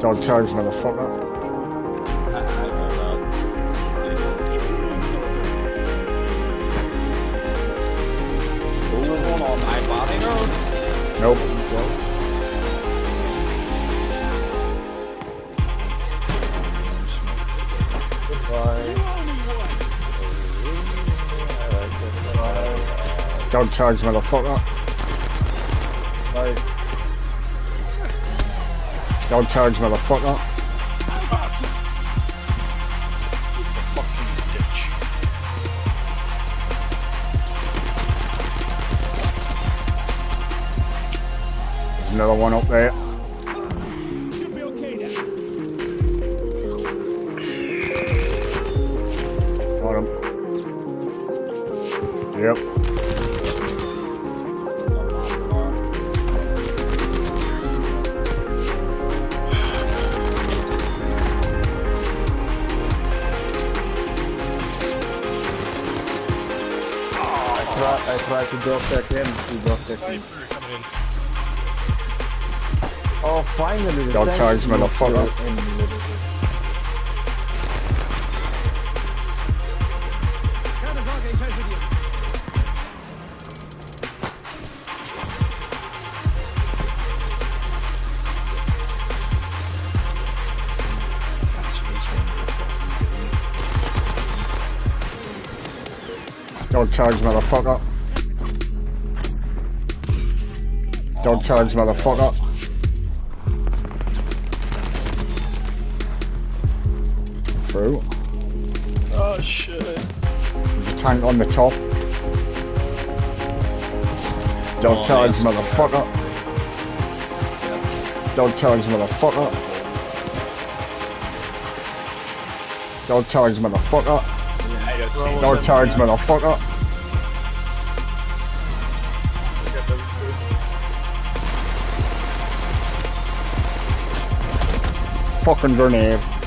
Don't charge, motherfucker. Nope. Don't charge, motherfucker. Don't charge, motherfucker. It's a fucking ditch. There's another one up there. Got him. Yep. Try, I try to drop back in. He dropped back in. Oh, finally! the Don't charge, motherfucker. Don't charge, motherfucker. Don't charge, motherfucker. Through. Oh shit. There's a tank on the top. Don't Oh, charge, motherfucker. Don't charge, motherfucker. Don't charge, motherfucker. Don't charge, motherfucker. Fucking grenade.